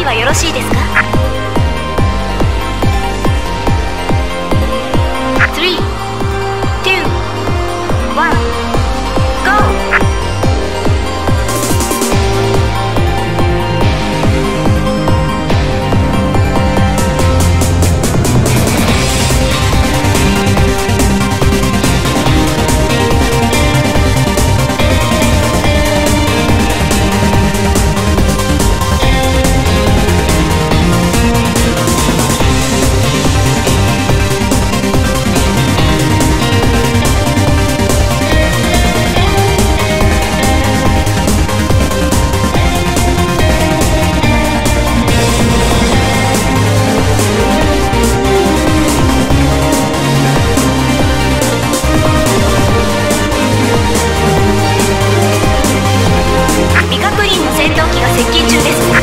用はよろしいですか？ス中です。